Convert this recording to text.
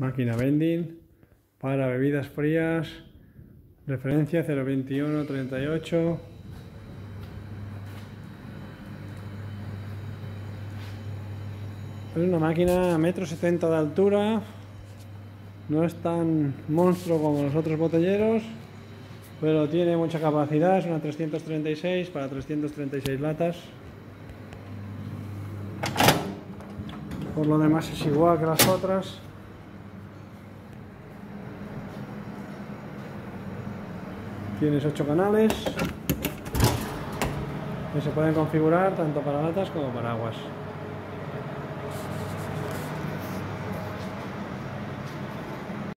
Máquina vending para bebidas frías. Referencia 02138. Es una máquina a metro setenta de altura. No es tan monstruo como los otros botelleros, pero tiene mucha capacidad. Es una 336 para 336 latas. Por lo demás es igual que las otras. Tienes 8 canales que se pueden configurar tanto para latas como para aguas.